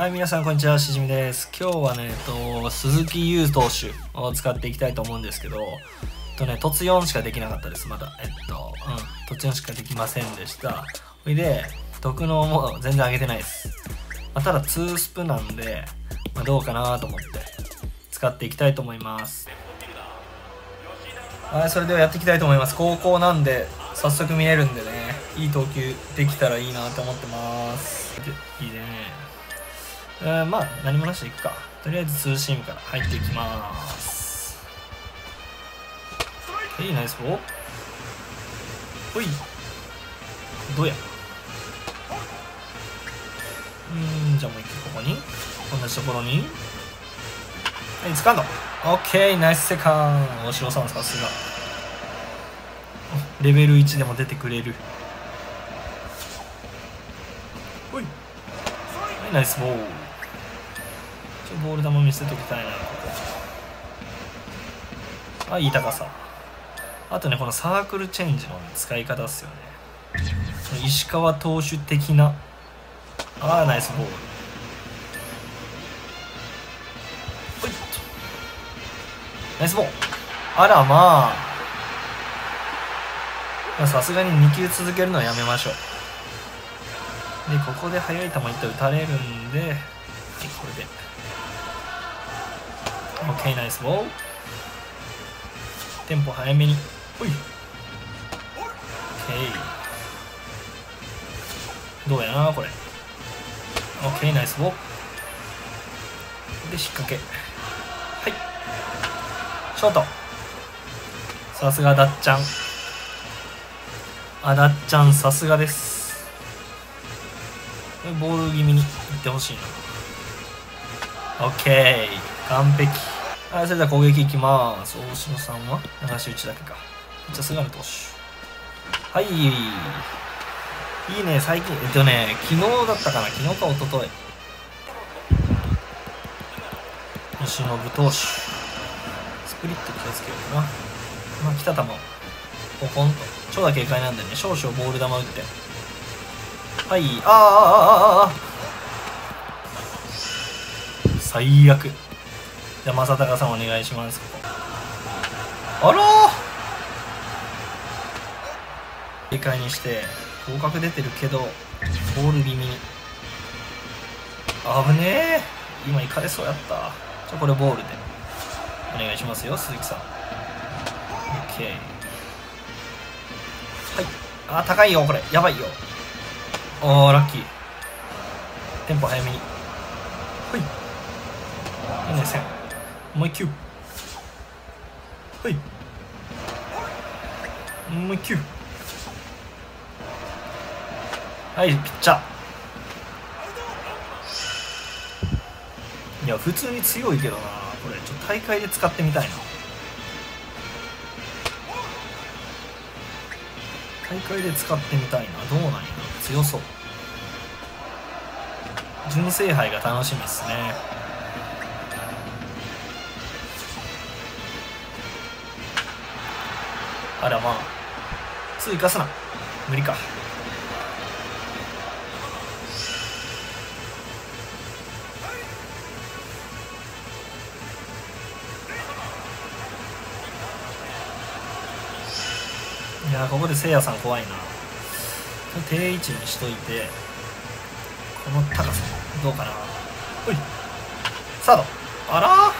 はい、皆さんこんにちは、しじみです。今日はね、えっと、鈴木優投手を使っていきたいと思うんですけど、えっとね、突4しかできなかったです、まだ。えっと、うん、突4しかできませんでした。それで、特能も全然上げてないです。まあ、ただ、2スプなんで、まあ、どうかなと思って、使っていきたいと思います。はい、それではやっていきたいと思います。高校なんで、早速見えるんでね、いい投球できたらいいなと思ってます。いいね。えー、まあ、何もなしでいくか。とりあえずツーシームから入っていきます。はい、ナイスボー。ほい。どうやうん、じゃあもう一回ここに。同じところに。はい、掴んだ。オッケー、ナイスセカンド。大城さん、さすが。レベル1でも出てくれる。ほい。はい、ナイスボール。ちょボール球見せときたいな、あ、いい高さ。あとね、このサークルチェンジの使い方っすよね。石川投手的な。あー、ナイスボール。ナイスボール。あら、まあ。さすがに2球続けるのはやめましょう。で、ここで速い球いったら打たれるんで、これで。OK、ナイスボール。テンポ早めに。ほい。OK。どうやな、これ。OK、ナイスボール。で、引っ掛け。はい。ショート。さすがだっちゃん。あだっちゃん、さすがです。ボール気味にいってほしいな。OK。完璧。はい、それでは攻撃いきます。大城さんは？流し打ちだけか。じゃあ、菅野投手。はい。いいね、最近。えっとね、昨日だったかな。昨日か一昨日西信投手。スプリット気をつけようかな。まあ、来た球をポコンと。超打警戒なんでね、少々ボール球打って。はい、ああああああ最悪。じゃあ、正隆さんお願いします。あら警戒にして、合格出てるけど、ボール気味に。危ねえ。今行かれそうやった。じゃあ、これボールで。お願いしますよ、鈴木さん。OK。はい。あ、高いよ、これ。やばいよ。おー、ラッキー。テンポ早めに。ほい。いいね、線。もう一球。ほい。もう一球。はい、ピッチャー。いや、普通に強いけどな。これ、ちょっと大会で使ってみたいな。大会で使ってみたいなどうなんや強そう純正杯が楽しみですねあらまあ追加すな。無理か。いやここでせいやさん怖いな。定位置にしといてこの高さどうかな。ほいサード。あら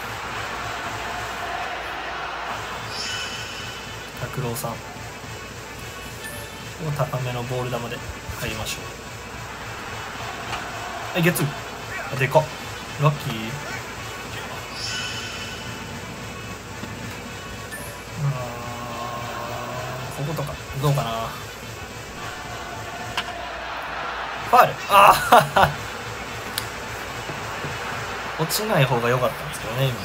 拓郎さん。高めのボール球で入りましょう。はいゲッツー。あでか。ラッキー。こことか。どうかな。ファール。ああ 落ちない方が良かったんですけどね今。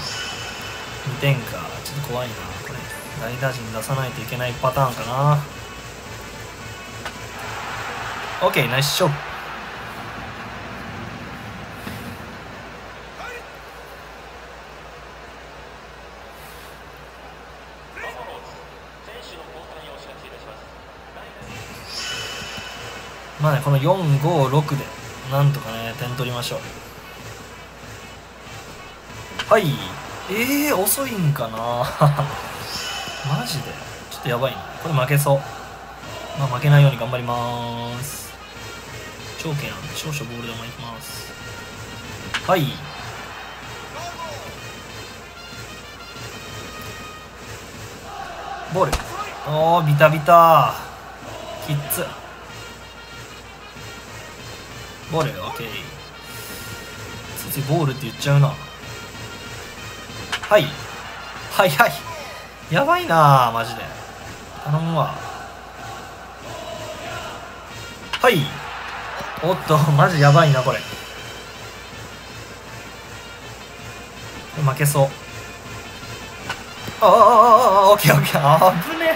2点か。ちょっと怖いな。代打陣出さないといけないパターンかな。OK ナイスショット。まあね、この4、5、6で、なんとかね、点取りましょう。はい。えー、遅いんかな。マジで？ちょっとやばいな。これ負けそう。まあ負けないように頑張ります。長剣少々ボール球いきます。はい。ボール。おービタビタ。キッズ。ボール。オッケー。ついついボールって言っちゃうな。はい。はいはい。やばいなマジで。頼むわ。はい。おっとマジやばいなこれ。負けそう。ああああオッケーオッケー。あぶね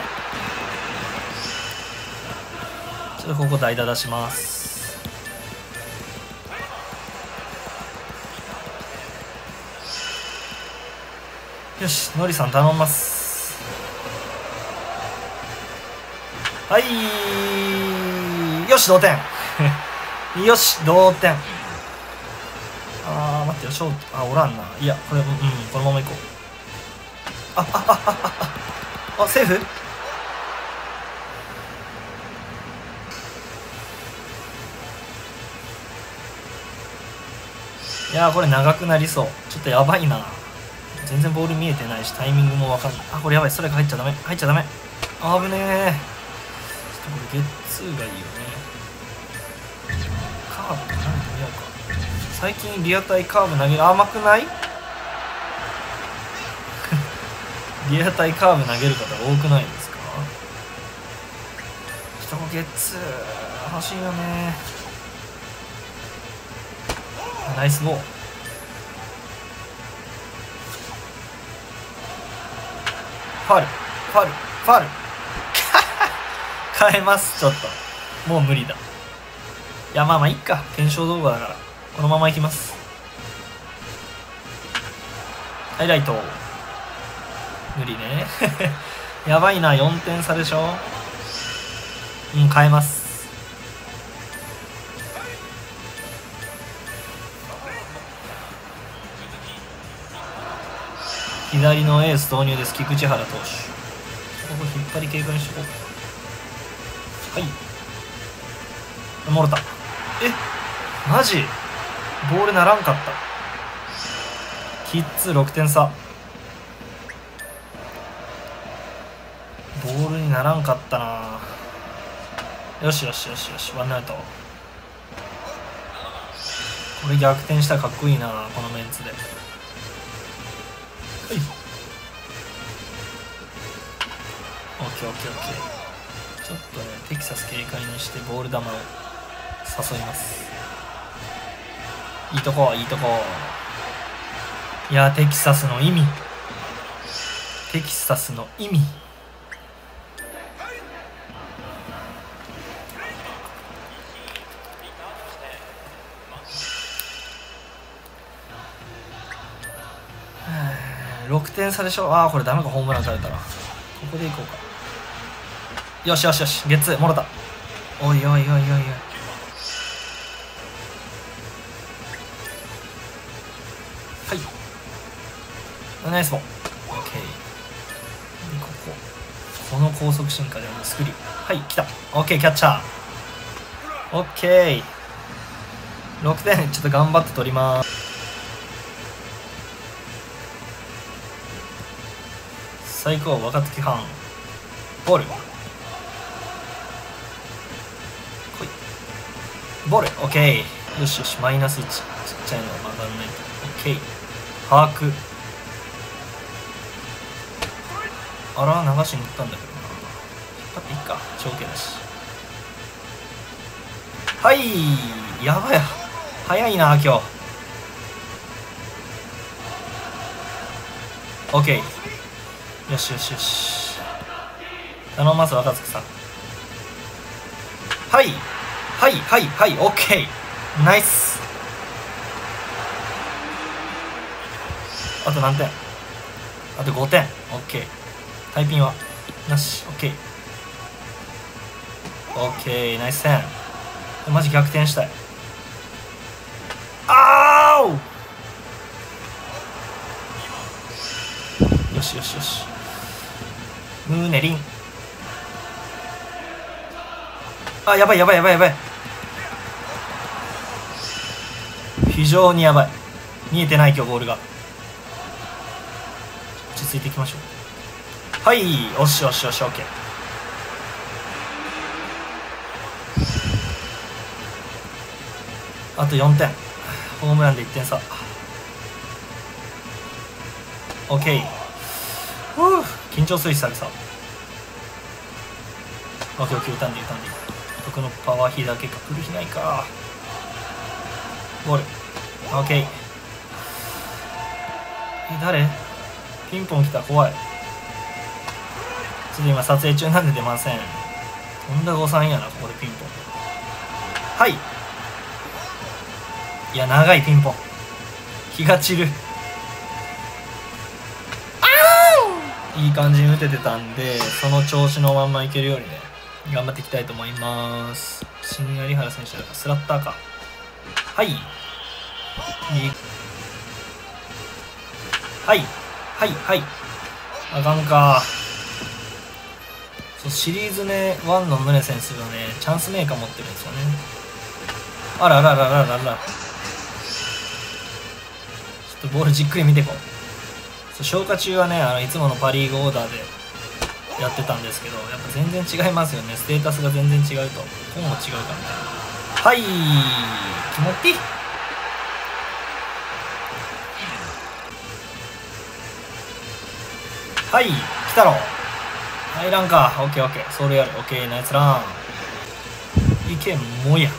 ちょっとここ代打出します。よしのりさん頼みます。はい。よし同点。よし同点。あー待ってよショート。あおらんな。いやこれうんこのままいこう。ああああああセーフ？いやこれ長くなりそう。ちょっとやばいな。全然ボール見えてないしタイミングもわかんない。あこれやばい。ストライク入っちゃダメ。入っちゃダメ。あぶねえゲッツーがいいよね。カーブ投げてみようか。最近リアタイカーブ投げる甘くない？リアタイカーブ投げる方多くないですか？ちょっとゲッツー欲しいよね。ナイスボーファルファルファル。変えますちょっと。もう無理だ。いやまあまあいっか。検証動画だから。このままいきます。ハイライト。無理ね。やばいな。4点差でしょ。うん変えます。左のエース投入です。菊池原投手。ここ引っ張り警戒しとこう。はいもろた。え？マジ？ボールならんかった。キッズ6点差ボールにならんかったな。よしよしよしよし。ワンアウト。これ逆転したらかっこいいなこのメンツで。はい。オちょっとねテキサス警戒にしてボール球を誘います。いいとこいいとこ。いやテキサスの意味。テキサスの意味。6点差でしょ。ああこれダメか。ホームランされたら。ここでいこうか。よしよしよしゲッツーもろた。おいおいおいおいおい。はい。ナイスボー。ルここ。この高速進化でもスクリューはい来た。OK キャッチャー。OK6 点ちょっと頑張って取ります。最高若月藩ボール。ボール。OK よしよしマイナス1ちっちゃいのは曲がんないと。OK 把握。あら流しに行ったんだけどな。引っ張っていっか。長径だし。はい。やばい。早いな今日。OK よしよしよし。頼みます若月さん。はい。はいはいはいオッケーナイス。あと何点？あと5点。オッケータイピンは？なし。オッケーオッケーナイス点マジ逆転したい。あーおしよしよし。ムーネリン。あやばいやばいやばいやばい。非常にやばい。見えてない今日ボールが。落ち着いていきましょう。はいよしよしよし OK あと4点。ホームランで1点差。OK ふう。緊張する久々。OKOK 歌んで歌んで僕のパワー比だけか。来る日ないか。ボール。OK え誰？ピンポン来た。怖い。ちょっと今撮影中なんで出ません。とんだ誤算やなここでピンポン。はい。いや長いピンポン。気が散る。いい感じに打ててたんでその調子のまんまいけるようにね頑張っていきたいと思います。新有原選手だからスラッターか。はいはい。はいはい。あかんか。そうシリーズね1の宗選手がねチャンスメーカー持ってるんですよね。あらららららら。ちょっとボールじっくり見てこう。そう消化中はねあのいつものパ・リーグオーダーでやってたんですけどやっぱ全然違いますよね。ステータスが全然違うと。本も違うかみたいな。はい。気持ちいい。はい来たろ。入らんか。オッケーオッケー。それやる。オッケーナイスラン。いけもや。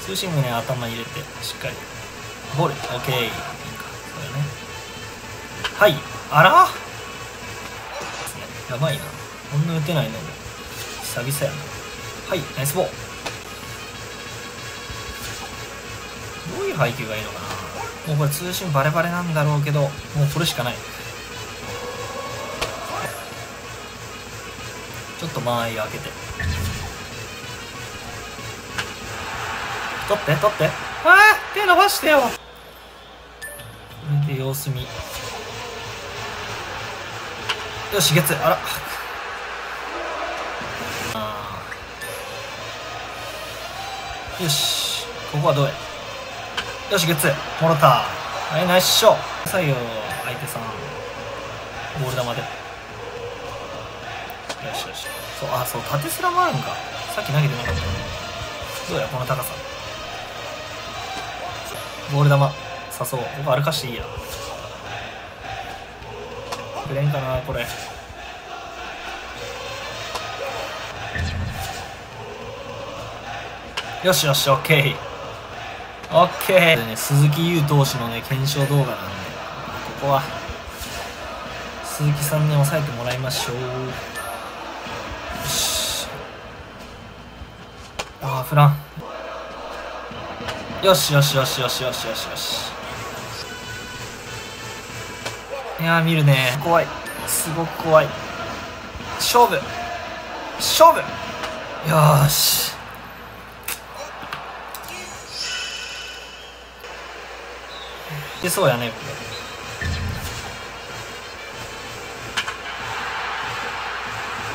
通信もね頭入れてしっかり。ボールオッケー。いいか。そうだね。はいあら？やばいな。こんな打てないのも久々やな。はいナイスボー。ルどういう配球がいいのかな？もうこれ通信バレバレなんだろうけどもうこれしかない。ちょっと間合いを開けて。取って取って。ああ手伸ばしてよ。これで様子見。よしゲッツー。あら。よし。ここはどうや？よしゲッツーもろたはいナイスショー。最後相手さんボール球で。よしよし。そうあそう縦スラもあるんか。さっき投げてなかったどうやこの高さ。ボール球。誘おう。ここ歩かしていいや。くれんかなこれ。よしよしオッケー。オッケー。でね鈴木優投手のね検証動画なんでここは鈴木さんに抑えてもらいましょう。よし。ああフラン。よしよしよしよしよしよしよし。いやー見るね。怖い。すごく怖い。勝負。勝負。よーしでそうやね。こ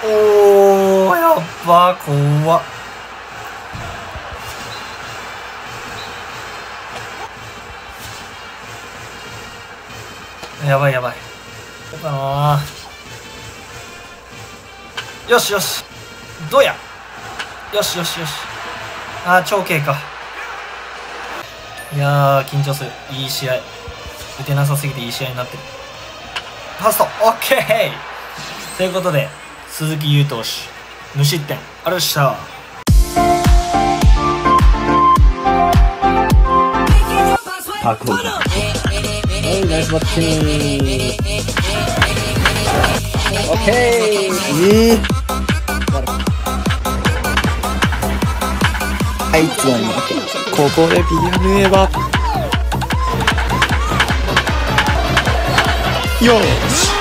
れおーやっば怖っ。やばいやばい。どうかな。よしよし。どうや？よしよしよし。あー超軽かいや緊張する。いい試合。打てなさすぎていい試合になってるファーストオッケーということで鈴木優投手無失点ありがとうございましたパークホールはい、ナイスバッティング。オッケー。ええはい、つまり。ここでビアヌエバ。よし。